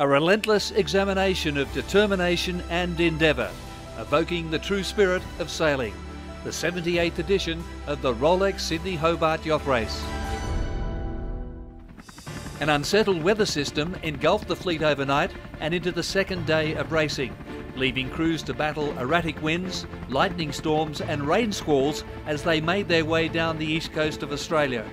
A relentless examination of determination and endeavour, evoking the true spirit of sailing. The 78th edition of the Rolex Sydney Hobart Yacht Race. An unsettled weather system engulfed the fleet overnight and into the second day of racing, leaving crews to battle erratic winds, lightning storms, and rain squalls as they made their way down the east coast of Australia.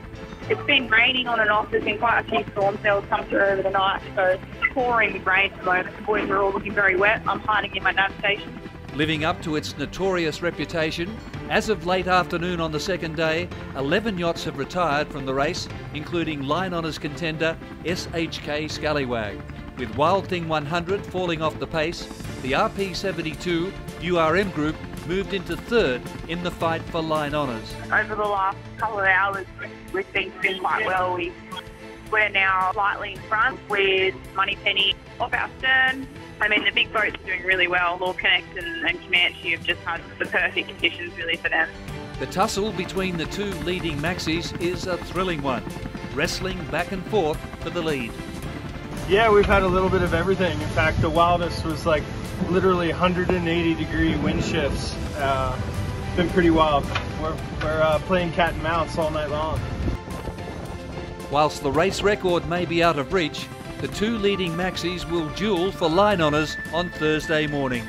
It's been raining on and off. There's been quite a few storm cells come through over the night, so pouring rain at the moment. The boys are all looking very wet. I'm hiding in my nav station. Living up to its notorious reputation, as of late afternoon on the second day, 11 yachts have retired from the race, including Line Honours contender SHK Scallywag. With Wild Thing 100 falling off the pace, the RP72 URM Group moved into third in the fight for line honours. Over the last couple of hours, we've been doing quite well. We, we're now slightly in front with Moneypenny off our stern. I mean, the big boats are doing really well. LawConnect and, and Comanche have just had the perfect conditions really for them. The tussle between the two leading maxis is a thrilling one, wrestling back and forth for the lead. Yeah, we've had a little bit of everything. In fact, the wildest was like literally 180 degree wind shifts. Uh, been pretty wild. We're, we're uh, playing cat and mouse all night long. Whilst the race record may be out of reach, the two leading maxis will duel for line honours on Thursday morning.